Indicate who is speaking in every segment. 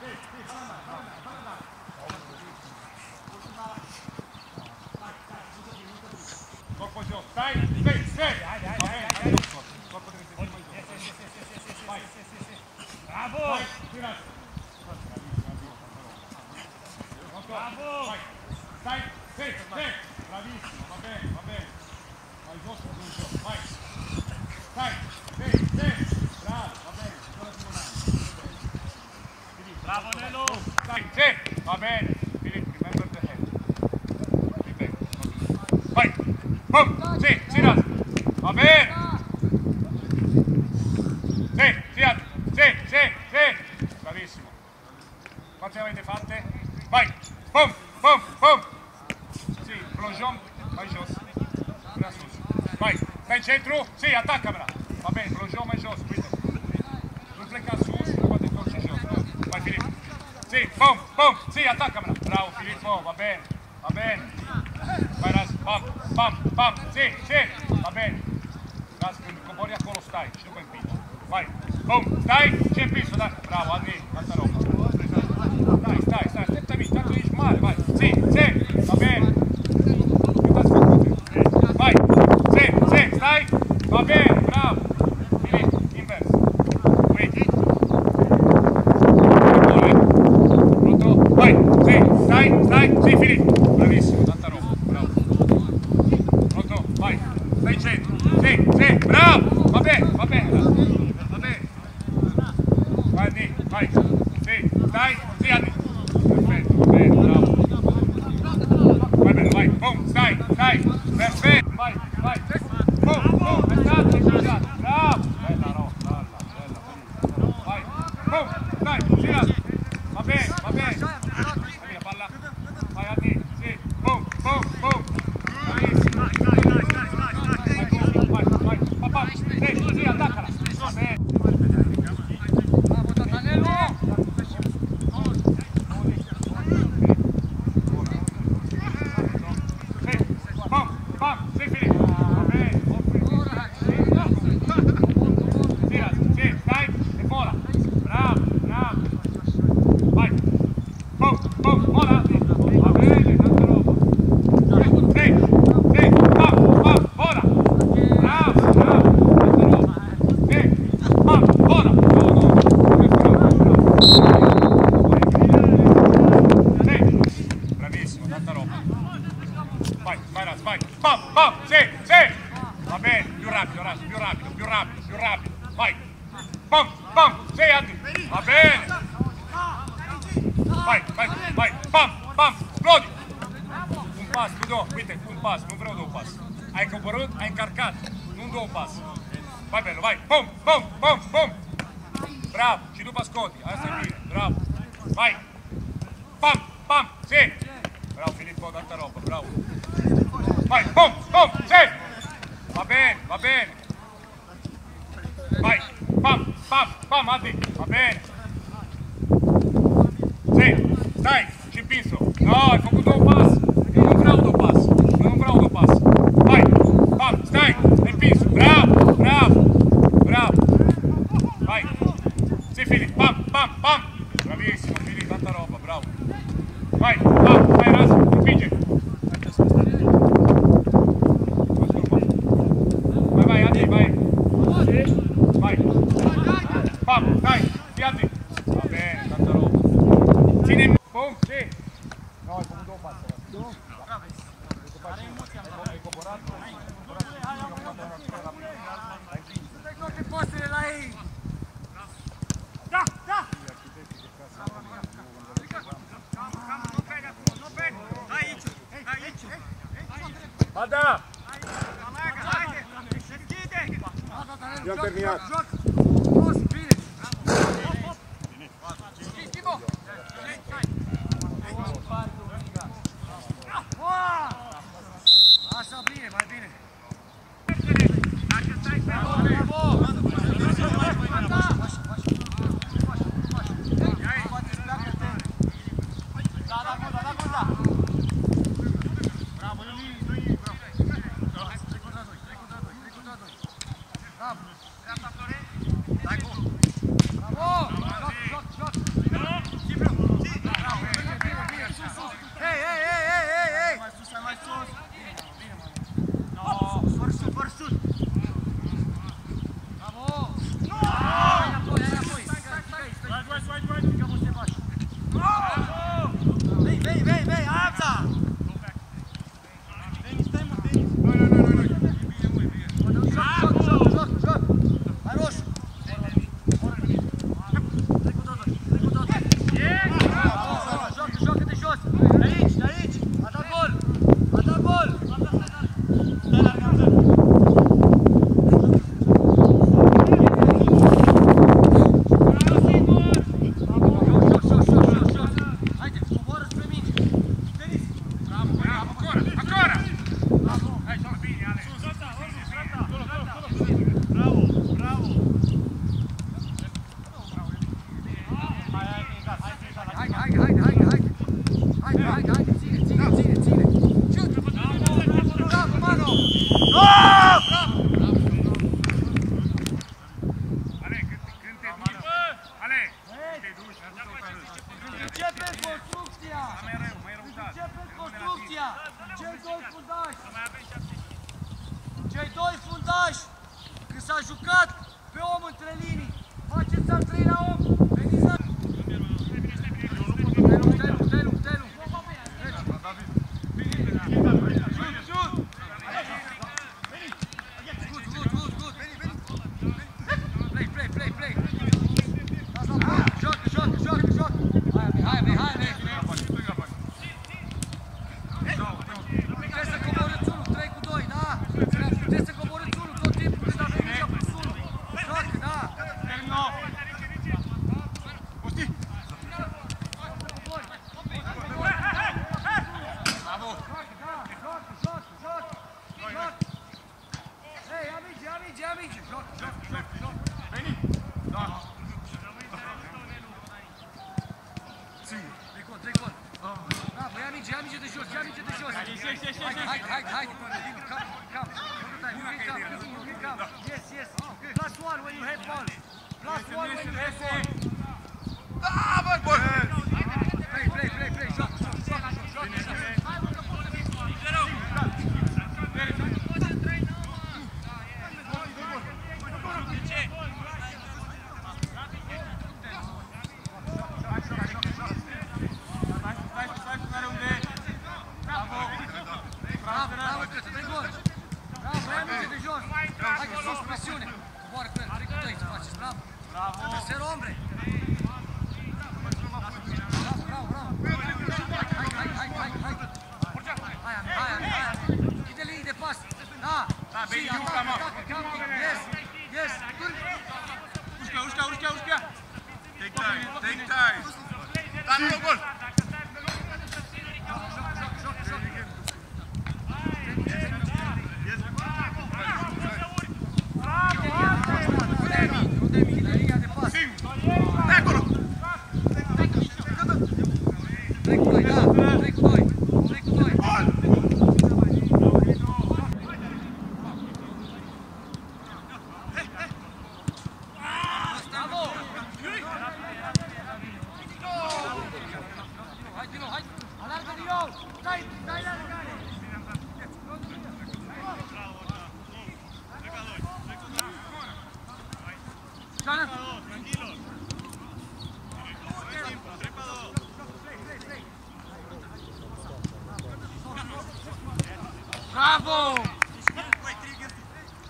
Speaker 1: 可以，他们买，他们买，他们买。 컴! 지! 지라! 아멘! staj, šupen pić. Vaj, kom, staj, če pisu, da, bravo, Admi, Katarova. Staj, staj, staj, step tam i, tako iš mare, vaj, si, si. dați bani. Bam, bam, se, se! La bine, più rapido, rapido, più rapido, più rapido, più rapido. Vai! Bam, bam, se, adi! Va bene! Vai, vai, vai! Bam, bam, Rodi! Un pas, nu două, uite, un pas, nu vreau două pas. Ai coborât, ai încarcat, nu două pas. Vai, Belu, vai! Bum, bum, bum, bum! Bravo! Și după scoti, asta e bine, bravo! Vai! Bam, bam, se! po' tanta roba, bravo. Vai, boom, boom, sei! Va bene, va bene. Vai, pam, pam, pam, Adi, va bene. Sì, dai, ci penso. No, hai fatto un passo. No, forsut, forsut.
Speaker 2: Începeți construcția! Începeți construcția! Cei doi fundași! Cei doi fundași! Când s-a jucat pe om între linii, faceți al treilea om! Veniți la yes, yes. Plus one when you have ball. Plus one when you have ball. hombre.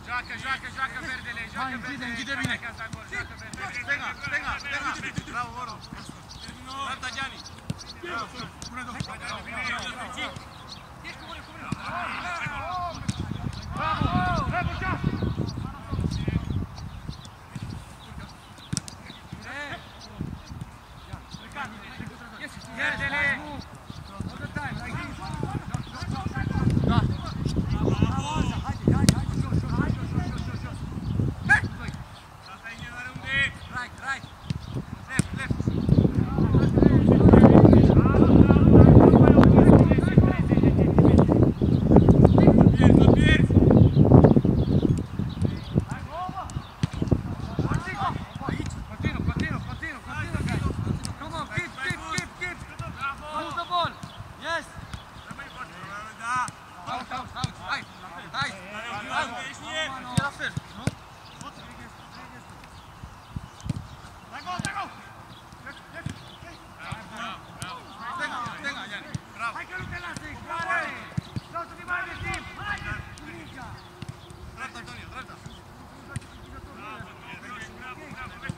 Speaker 1: Joacă, joacă, joacă verdele, joacă
Speaker 2: Hai,
Speaker 1: verdele.
Speaker 2: Închide, bine.
Speaker 1: Joacă verdele. Stânga, stânga, stânga. Bravo, Oro. Marta Gianni. Pune două. Bravo,
Speaker 2: Bravo.
Speaker 1: Drepta, Antonio,
Speaker 2: drepta! Bravo, bravo, bravo!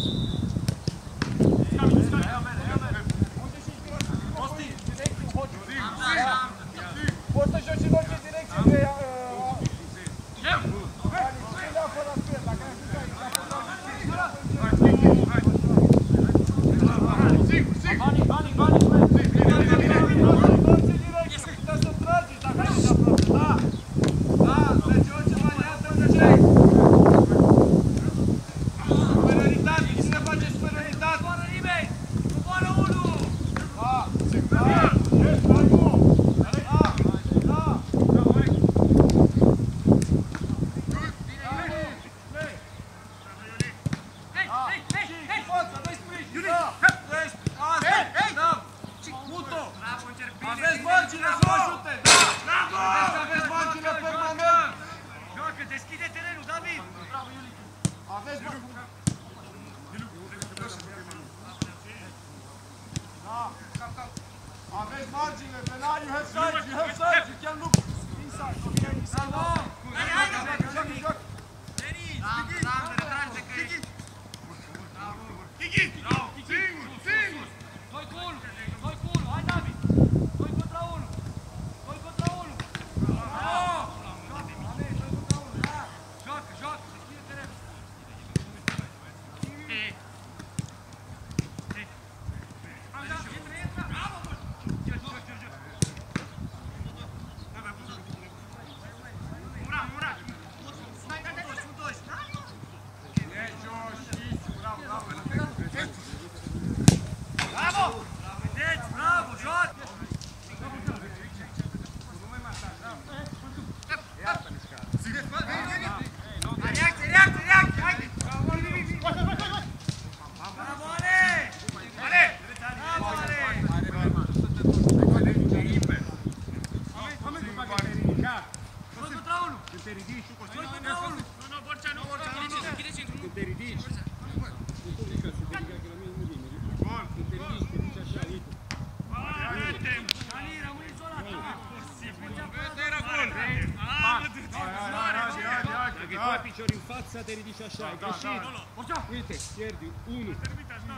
Speaker 3: piciori în față, te ridici așa, ai
Speaker 1: Da,
Speaker 3: greșit.
Speaker 1: da.
Speaker 3: Uite, pierdi, 1,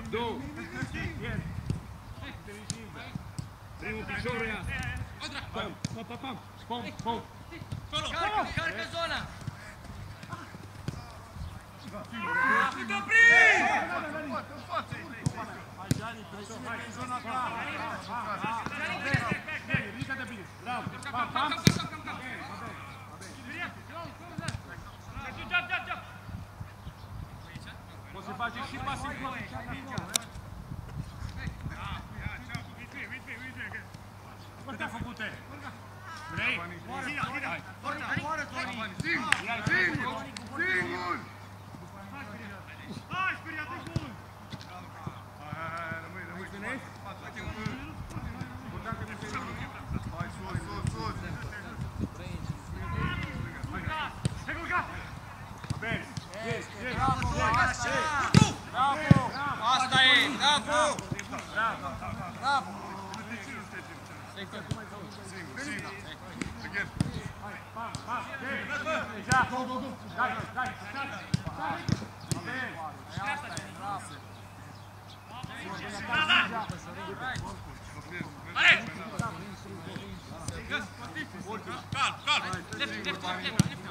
Speaker 3: 2, primul picior e asta. Pam, pam, pam, pam.
Speaker 1: Pom, pom.
Speaker 2: Carcă, carcă zona!
Speaker 1: Ridică-te bine. Bravo. Pam, pam. Poți să faci și pasiv. Câte făcute? Trei? Hai.
Speaker 3: Singur! Singur!
Speaker 1: Bine. Yes, yes.
Speaker 2: Așa!
Speaker 1: Bravo.
Speaker 2: Asta e, bravo! Bravo!
Speaker 1: Deja. Dai, dai.
Speaker 2: Left, left, left, left.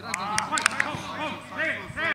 Speaker 1: Vai, pom, pom. Trei, trei.